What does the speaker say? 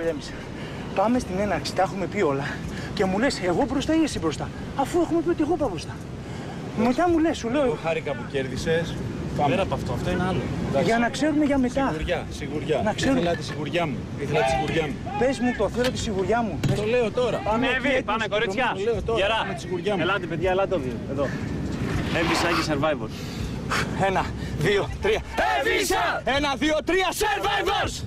ηρέμησε. Πάμε στην έναρξη, τα έχουμε πει όλα. Και μου λες, εγώ μπροστά ή εσύ μπροστά; Αφού έχουμε πει ότι εγώ πάω μπροστά. Μετά μου λες, σου λέω, Εγώ χάρηκα που κέρδισες. Πέρα από αυτό, αυτό είναι άλλο. για να ξέρουμε για μετά. Σιγουριά, σιγουριά. Να ξέρουμε. Ήθελα τη σιγουριά μου. Ήθελα τη σιγουριά μου. Πες μου το, θέλω τη σιγουριά μου. Το λέω τώρα. Πάμε, Εύη, πάμε κορίτσια. Το λέω τώρα. Γερά. Με τη σιγουριά μου. Ελάτε παιδιά, ελάτε όλοι. Εδώ. Εύη Survivor. Ένα, δύο, τρία. Εβίσα! Ένα, δύο, τρία, survivors!